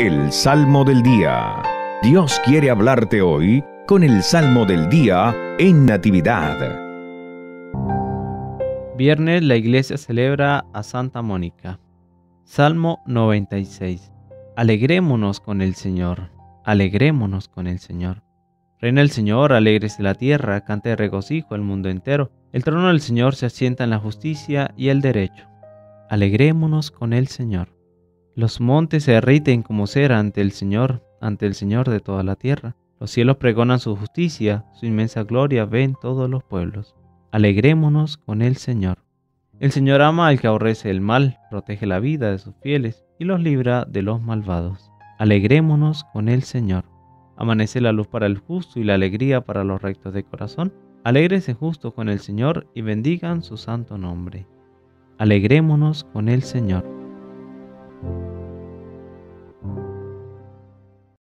El Salmo del Día. Dios quiere hablarte hoy con el Salmo del Día en Natividad. Viernes la iglesia celebra a Santa Mónica. Salmo 96. Alegrémonos con el Señor, alegrémonos con el Señor. Reina el Señor, alégrese la tierra, cante de regocijo el mundo entero. El trono del Señor se asienta en la justicia y el derecho. Alegrémonos con el Señor. Los montes se derriten como cera ante el Señor, ante el Señor de toda la tierra. Los cielos pregonan su justicia, su inmensa gloria ven todos los pueblos. Alegrémonos con el Señor. El Señor ama al que aborrece el mal, protege la vida de sus fieles y los libra de los malvados. Alegrémonos con el Señor. Amanece la luz para el justo y la alegría para los rectos de corazón. Alégrese justo con el Señor y bendigan su santo nombre. Alegrémonos con el Señor.